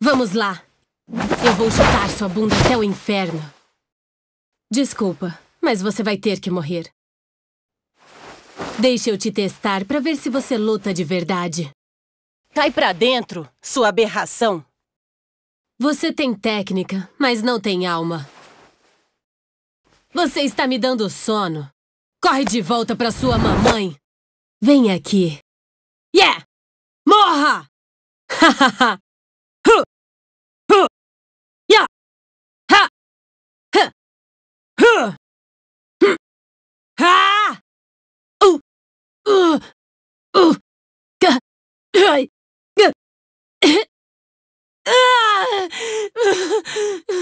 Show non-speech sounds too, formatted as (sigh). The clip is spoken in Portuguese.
Vamos lá. Eu vou chutar sua bunda até o inferno. Desculpa, mas você vai ter que morrer. Deixe eu te testar pra ver se você luta de verdade. Cai pra dentro, sua aberração. Você tem técnica, mas não tem alma. Você está me dando sono. Corre de volta pra sua mamãe. Vem aqui. Yeah! Morra! (laughs) Hahaha! (laughs) うわ (laughs)